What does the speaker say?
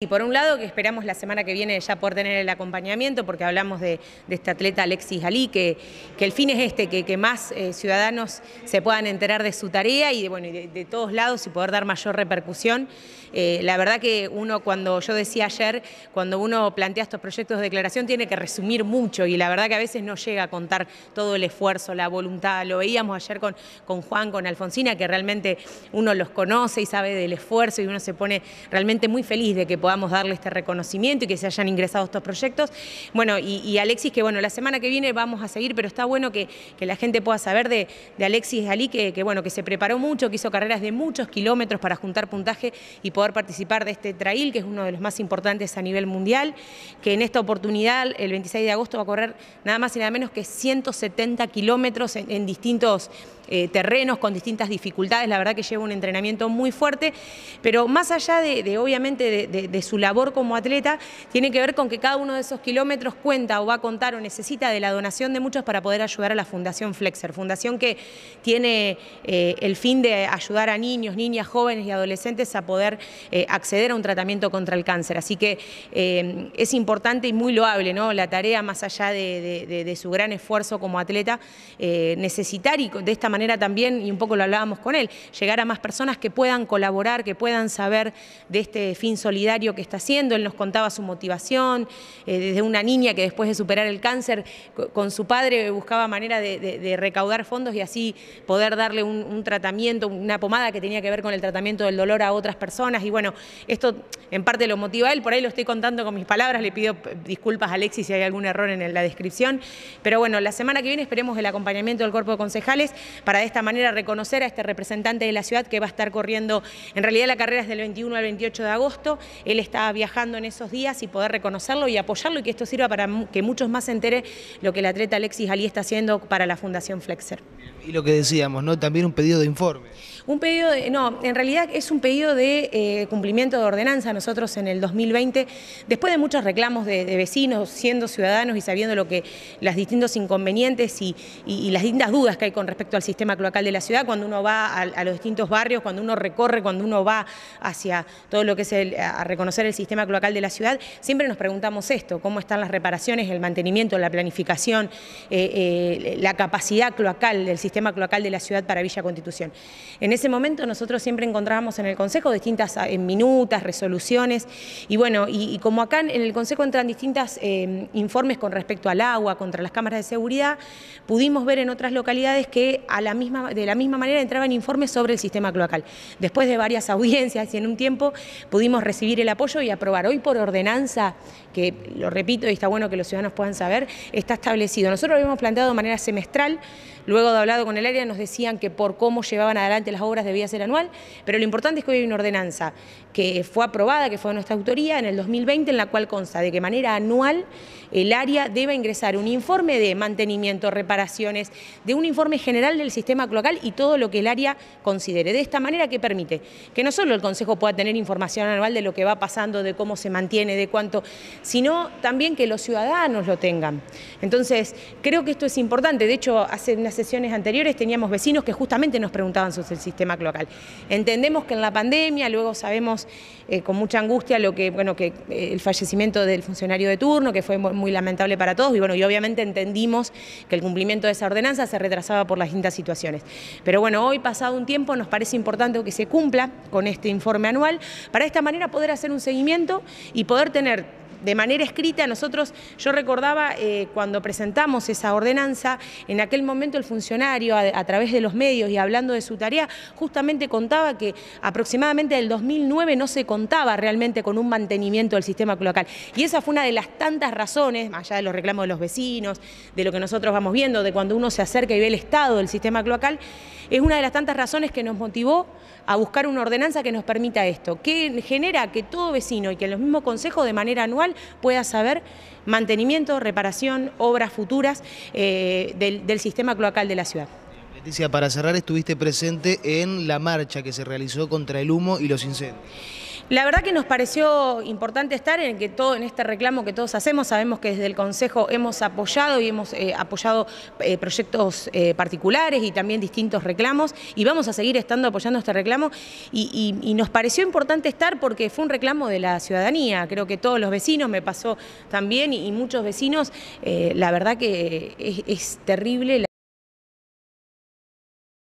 Y por un lado, que esperamos la semana que viene ya poder tener el acompañamiento, porque hablamos de, este atleta Alexis Galí, que, que, el fin es este, que, más eh, ciudadanos se puedan enterar de su tarea y de, bueno, de, todos lados y poder dar mayor repercusión. Eh, la verdad que uno, cuando yo decía ayer, cuando uno plantea estos proyectos de declaración, tiene que resumir mucho y la verdad que a veces no llega a contar todo el esfuerzo, la voluntad. Lo veíamos ayer con, con Juan, con Alfonsina, que realmente uno los conoce y sabe del esfuerzo y uno se pone realmente muy feliz de que podamos darle este reconocimiento y que se hayan ingresado estos proyectos. Bueno, y, Alexis, que bueno, la semana que viene vamos a seguir, pero está bueno que, la gente pueda saber de, Alexis Galí, que, bueno, que se preparó mucho, que hizo carreras de muchos kilómetros para juntar puntaje y poder participar de este trail, que es uno de los más importantes a nivel mundial, que en esta oportunidad, el 26 de agosto, va a correr nada más y nada menos que 170 kilómetros en distintos eh, terrenos con distintas dificultades, la verdad que lleva un entrenamiento muy fuerte, pero más allá de, obviamente de, su labor como atleta, tiene que ver con que cada uno de esos kilómetros cuenta o va a contar o necesita de la donación de muchos para poder ayudar a la Fundación Flexer, fundación que tiene eh, el fin de ayudar a niños, niñas, jóvenes y adolescentes a poder eh, acceder a un tratamiento contra el cáncer. Así que es importante y muy loable ¿no? la tarea, más allá de, su gran esfuerzo como atleta, necesitar y de esta manera también, y un poco lo hablábamos con él, llegar a más personas que puedan colaborar, que puedan saber de este fin solidario que está haciendo. Él nos contaba su motivación, eh, desde una niña que después de superar el cáncer con su padre buscaba manera de, recaudar fondos y así poder darle un, tratamiento, una pomada que tenía que ver con el tratamiento del dolor a otras personas. Y bueno, esto en parte lo motiva a él, por ahí lo estoy contando con mis palabras, le pido disculpas a Alexis si hay algún error en la descripción. Pero bueno, la semana que viene esperemos el acompañamiento del cuerpo de concejales para de esta manera reconocer a este representante de la ciudad que va a estar corriendo, en realidad la carrera es del 21 al 28 de agosto, está viajando en esos días y poder reconocerlo y apoyarlo y que esto sirva para que muchos más se entere lo que el atleta Alexis Ali está haciendo para la Fundación Flexer. Y lo que decíamos, ¿no? También un pedido de informe. Un pedido de, no, en realidad es un pedido de eh, cumplimiento de ordenanza. Nosotros en el 2020, después de muchos reclamos de, vecinos, siendo ciudadanos y sabiendo lo que las distintos inconvenientes y, las distintas dudas que hay con respecto al sistema cloacal de la ciudad, cuando uno va a, los distintos barrios, cuando uno recorre, cuando uno va hacia todo lo que es a reconocer el sistema cloacal de la ciudad, siempre nos preguntamos esto, cómo están las reparaciones, el mantenimiento, la planificación, eh, eh, la capacidad cloacal del sistema cloacal de la ciudad para Villa Constitución. En ese momento nosotros siempre encontrábamos en el Consejo distintas ah, minutas, resoluciones, y bueno, y, como acá en el Consejo entran distintos eh, informes con respecto al agua, contra las cámaras de seguridad, pudimos ver en otras localidades que a la misma, de la misma manera entraban informes sobre el sistema cloacal. Después de varias audiencias y en un tiempo pudimos recibir el apoyo y aprobar. Hoy por ordenanza, que lo repito y está bueno que los ciudadanos puedan saber, está establecido. Nosotros lo habíamos planteado de manera semestral, luego de hablado con el área nos decían que por cómo llevaban adelante las obras debía ser anual, pero lo importante es que hoy hay una ordenanza que fue aprobada, que fue de nuestra autoría en el 2020, en la cual consta de que de manera anual el área debe ingresar un informe de mantenimiento, reparaciones, de un informe general del sistema cloacal y todo lo que el área considere. De esta manera que permite que no solo el Consejo pueda tener información anual de lo que va pasando, de cómo se mantiene, de cuánto, sino también que los ciudadanos lo tengan. Entonces, creo que esto es importante. De hecho, hace unas sesiones anteriores teníamos vecinos que justamente nos preguntaban sobre el sistema cloacal. Entendemos que en la pandemia, luego sabemos eh, con mucha angustia lo que, bueno, que eh, el fallecimiento del funcionario de turno, que fue muy lamentable para todos, y bueno, y obviamente entendimos que el cumplimiento de esa ordenanza se retrasaba por las distintas situaciones. Pero bueno, hoy pasado un tiempo nos parece importante que se cumpla con este informe anual para de esta manera poder hacer un seguimiento y poder tener de manera escrita, nosotros, yo recordaba eh, cuando presentamos esa ordenanza, en aquel momento el funcionario, a, través de los medios y hablando de su tarea, justamente contaba que aproximadamente del 2009 no se contaba realmente con un mantenimiento del sistema cloacal. Y esa fue una de las tantas razones, más allá de los reclamos de los vecinos, de lo que nosotros vamos viendo, de cuando uno se acerca y ve el estado del sistema cloacal, es una de las tantas razones que nos motivó a buscar una ordenanza que nos permita esto, que genera que todo vecino y que en los mismos consejos de manera anual pueda saber mantenimiento, reparación, obras futuras eh, del, sistema cloacal de la ciudad. Leticia, para cerrar, estuviste presente en la marcha que se realizó contra el humo y los incendios. La verdad que nos pareció importante estar en que todo en este reclamo que todos hacemos, sabemos que desde el Consejo hemos apoyado y hemos eh, apoyado eh, proyectos eh, particulares y también distintos reclamos y vamos a seguir estando apoyando este reclamo. Y, nos pareció importante estar porque fue un reclamo de la ciudadanía, creo que todos los vecinos, me pasó también y, muchos vecinos, la verdad que es, terrible